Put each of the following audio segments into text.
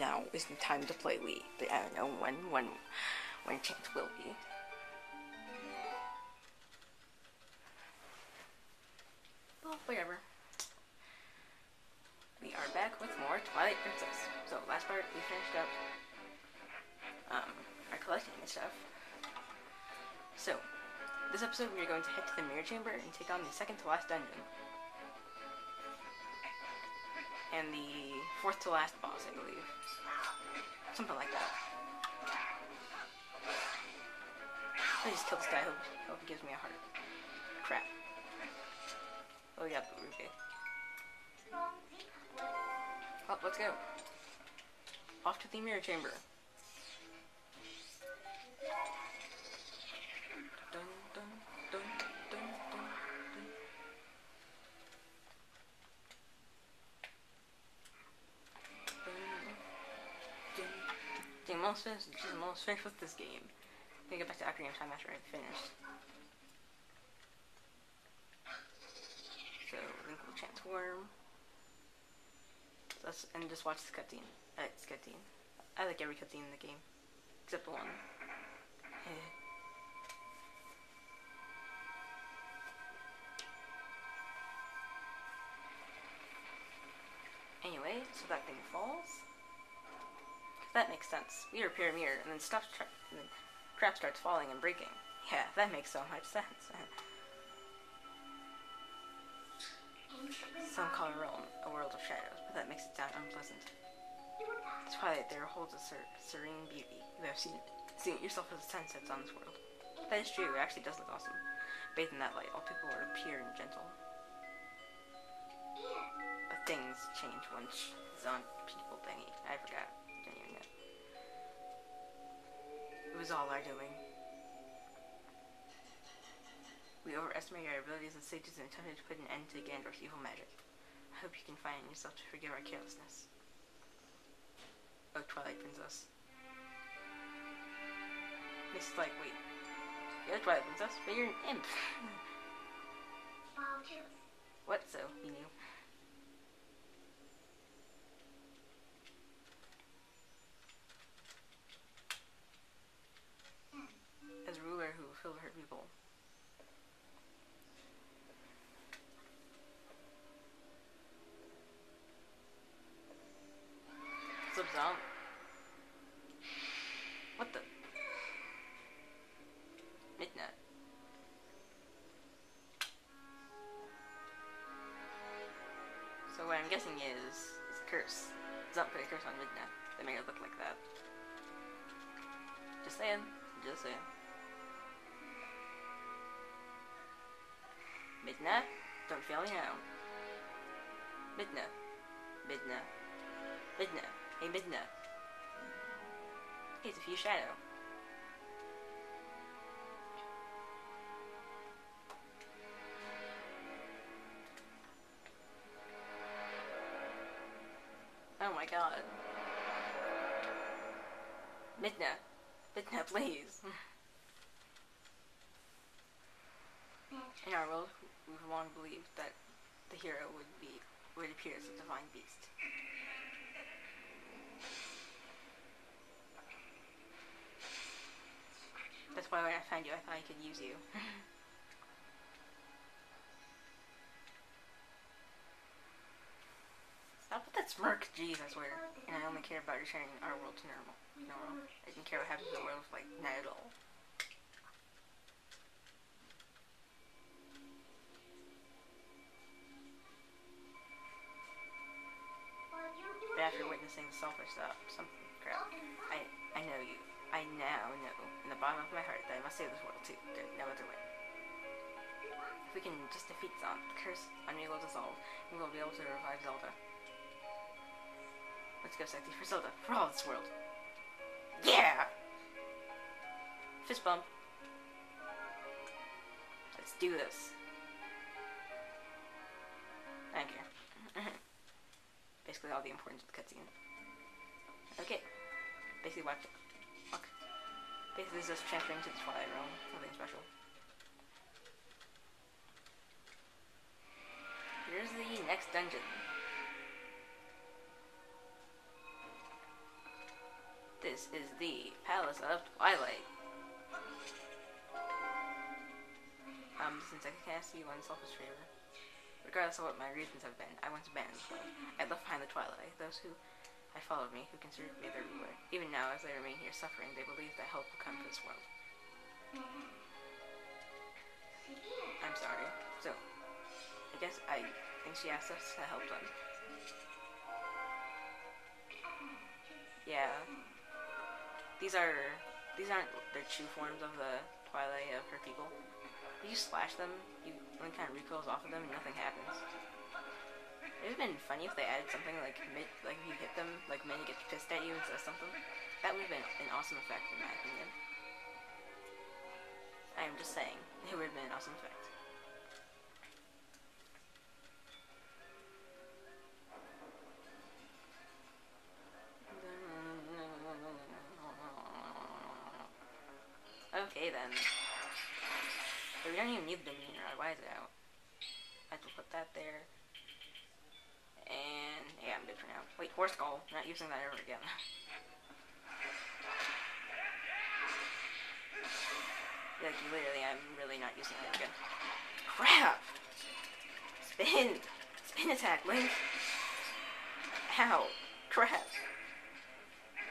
now is the time to play Wii. But I don't know when when when chance will be. Well, whatever. We are back with more Twilight Princess. So last part we finished up um, our collecting and stuff. So this episode we are going to head to the Mirror Chamber and take on the second to last dungeon. And the fourth to last boss, I believe. Something like that. I just kill this guy, hope, hope he gives me a heart. Crap. Oh yeah, the ruby. Oh, let's go. Off to the mirror chamber. Almost finished, I'm almost finished with this game. I'm gonna get back to Ocarina of Time after I'm finished. So, Link will transform. Let's, and just watch this cutscene. I like this cutscene. I like every cutscene in the game. Except the one. Anyway, so that thing falls. That makes sense. Repair a mirror and then stuff tra- and then crap starts falling and breaking. Yeah, that makes so much sense. Some call a realm a world of shadows, but that makes it sound unpleasant. Twilight there holds a ser- serene beauty. You have seen it, seen it yourself as the sun sets on this world. That is true. It actually does look awesome. Bathed in that light, all people are pure and gentle. But things change once on people thingy. I forgot. Was all our doing. We overestimated our abilities as sages and attempted to put an end to Ganondorf's evil magic. I hope you can find in yourself to forgive our carelessness. Oh, Twilight Princess. This is like, wait. You're Twilight Princess, but you're an imp. what? So, you knew. Up, Zom? What the? Midnight. So what I'm guessing is, is a curse. Zom put a curse on Midnight They made it look like that. Just saying. Just saying. Midna, don't fail now. Midna, Midna, Midna. Hey, Midna. Hey, it's a few shadow. Oh my god. Midna. Midna, please. In our world, we've long believed that the hero would be would appear as a divine beast. That's why when I found you, I thought I could use you. Stop with that smirk, jeez, I swear. And I only care about returning our world to normal. Normal. I didn't care what happens to the world, like, not at all. After witnessing the selfish stuff, some crap, I I know you. I now know in the bottom of my heart that I must save this world too. There's no other way. If we can just defeat Zon, the curse on me will dissolve, and we'll be able to revive Zelda. Let's go, Sexy, for Zelda, for all this world. Yeah! Fist bump. Let's do this. Thank you. Basically all the importance of the cutscene. Okay. Basically watch it. Fuck. Basically this is just transferring to the Twilight Realm. Nothing special. Here's the next dungeon. This is the Palace of Twilight. Um, since I can't see one selfish favor. Regardless of what my reasons have been, I want to ban. I left behind the Twilight. Those who I followed me, who considered me their ruler. Even now, as they remain here suffering, they believe that help will come to this world. I'm sorry. So, I guess I think she asked us to help them. Yeah. These are these aren't their true forms of the Twilight of her people. You slash them, you kind of recoils off of them, and nothing happens. It would have been funny if they added something like mid, like if you hit them, like Minnie gets pissed at you and says something. That would have been an awesome effect in my opinion. I am just saying, it would have been an awesome effect. Okay then. But we don't even need the Rod. Why is it out? I to put that there. And yeah, I'm good for now. Wait, horse skull. Not using that ever again. like literally, I'm really not using that again. Crap! Spin! Spin attack, Link! Ow! Crap!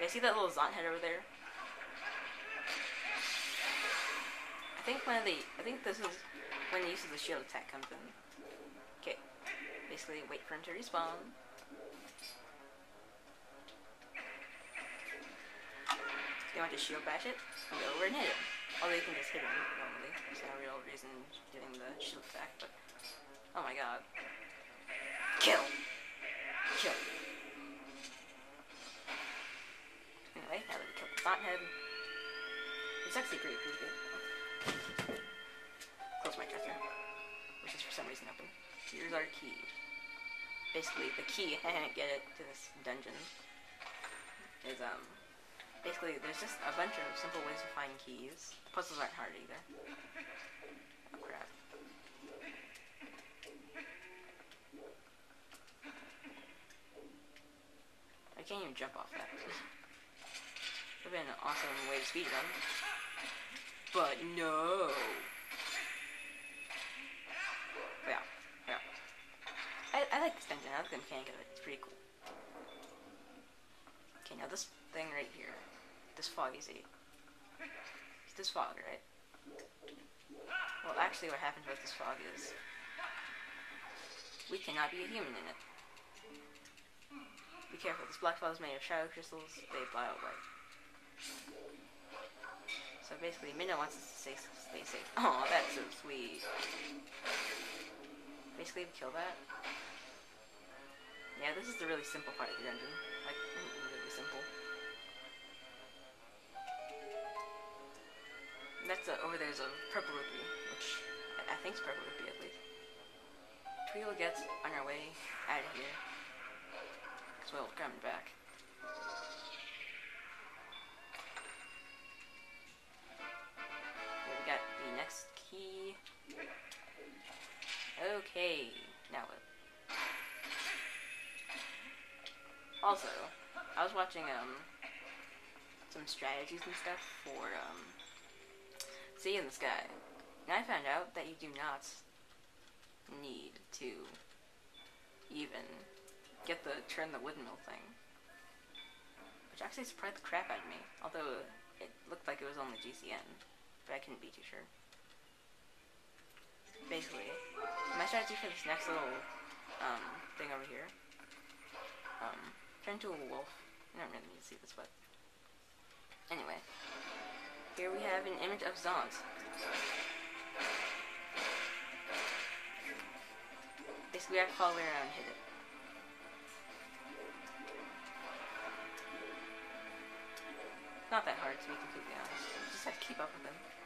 You see that little Zant head over there? Think of the I think this is when the use of the shield attack comes in. Okay. Basically wait for him to respawn. You want to shield bash it? Go over and hit him. Although you can just hit him normally. There's no real reason doing the shield attack, but oh my god. Kill! Kill. Anyway, now that we killed the Zant head, it's actually pretty creepy. Close my dresser, which is for some reason open. Here's our key. Basically, the key, get it, to this dungeon is, um, basically, there's just a bunch of simple ways to find keys. The puzzles aren't hard either. Oh, crap. I can't even jump off that. Would have been an awesome way to speedrun. But no. But yeah, yeah. I, I like this dungeon. I like the mechanic of it. It's pretty cool. Okay, now this thing right here. This fog you see. It's this fog, right? Well, actually what happens with this fog is we cannot be a human in it. Be careful, this black fog is made of shadow crystals. They fly white. So basically, Midna wants us to stay, stay safe. Oh, that's so sweet. Basically, we kill that. Yeah, this is the really simple part of the dungeon. Like, mm, really simple. That's a, over there's a purple rupee, which I, I think is purple rupee at least. Which we will get on our way out of here. Because we'll come back. Key. Okay, now what? Also, I was watching um some strategies and stuff for um City in the Sky, and I found out that you do not need to even get the turn the windmill thing, which actually surprised the crap out of me. Although it looked like it was only GCN, but I couldn't be too sure. Basically, my strategy for this next little um, thing over here, um, turn into a wolf. I don't really need to see this, but anyway, here we have an image of Zant. Basically, we have to follow around and hit it. Not that hard, to be completely honest. You just have to keep up with them.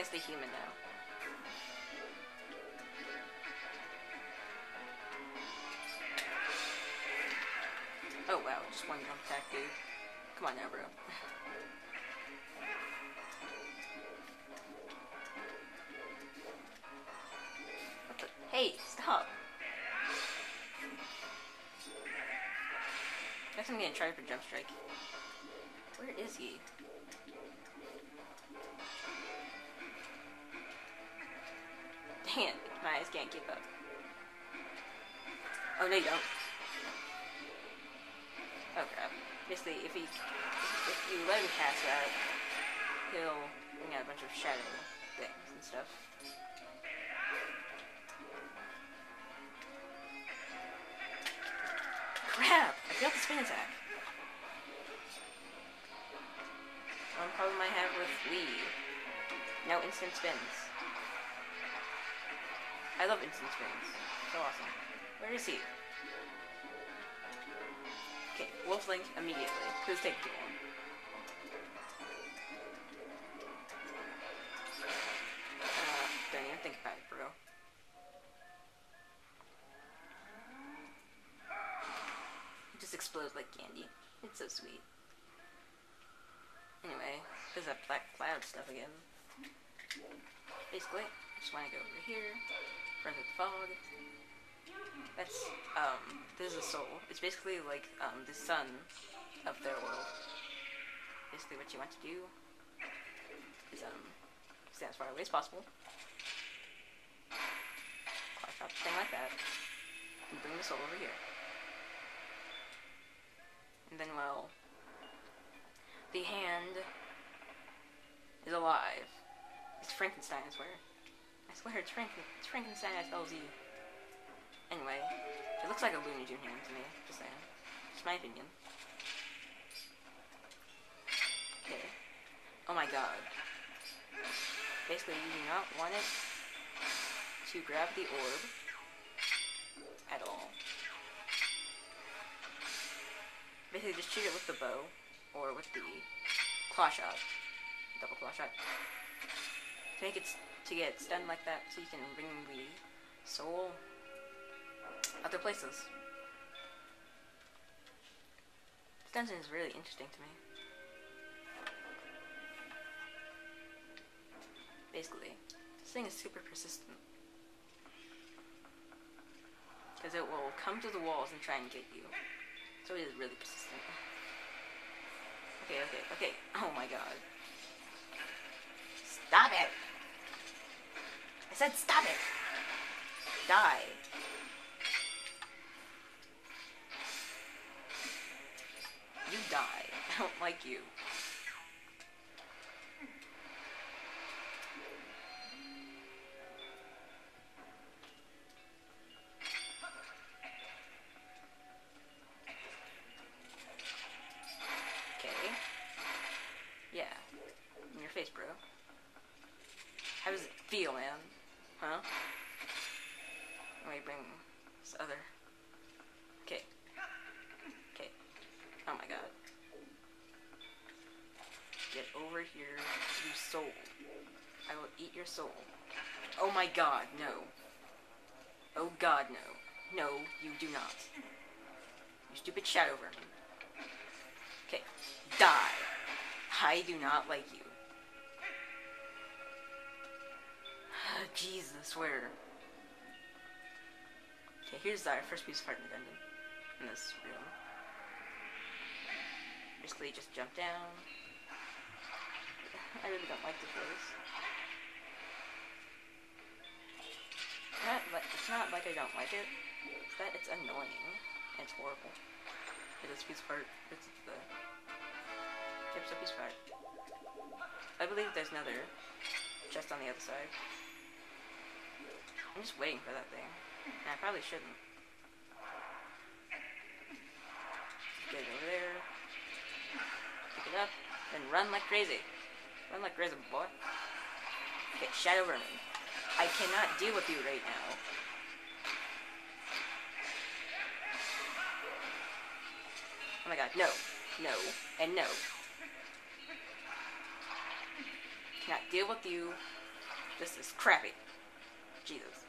It's the human now. Oh wow, just one jump attack, dude. Come on now, bro. Hey, stop. Guess I'm gonna try for jump strike. Where is he? It, my eyes can't keep up. Oh no, you don't. Oh crap. Basically, if he, if you let him cast that, he'll bring out a bunch of shadow things and stuff. Crap! I failed the spin attack. One problem I have with Wii. No instant spins. I love instant spins. So awesome. Where is he? Okay, Wolf Link immediately. Who's taking too long? Uh, even think about it, bro. It just explodes like candy. It's so sweet. Anyway, there's that black cloud stuff again. Basically, I just want to go over here, the fog. That's, um, this is a Sol. It's basically like, um, the sun of their world. Basically what you want to do is, um, stand as far away as possible. Clock up, thing like that. And bring the Sol over here. And then, well, the hand is alive. It's Frankenstein's swear. I swear, it's, Franken- it's Frankenstein SLZ. Anyway, it looks like a Looney Tune hand to me, just saying. Just my opinion. Okay. Oh my god. Basically, you do not want it to grab the orb at all. Basically, just shoot it with the bow or with the claw shot, double claw shot. To make it to get stunned like that, so you can bring the Sol other places. This dungeon is really interesting to me. Basically, this thing is super persistent. Because it will come to the walls and try and get you. So it is really persistent. Okay, okay, okay. Oh my god. Stop it! Said stop it! Die. You die. I don't like you. Get over here, you soul. I will eat your soul. Oh my god, no. Oh god, no. No, you do not. You stupid shadow vermin. Okay, die. I do not like you. Jesus, where? Okay, here's our first piece of art in the dungeon. In this room. Basically, just jump down. I really don't like this place. Not like it's not like I don't like it, but it's annoying. And it's horrible. It is a piece art. It's the tips of piece of. I believe there's another chest on the other side. I'm just waiting for that thing. And I probably shouldn't. Get it over there. Pick it up. Then run like crazy. Run like crazy, boy. Okay, Shadow Vermin. I cannot deal with you right now. Oh my god, no. No. And no. Cannot deal with you. This is crappy. Jesus.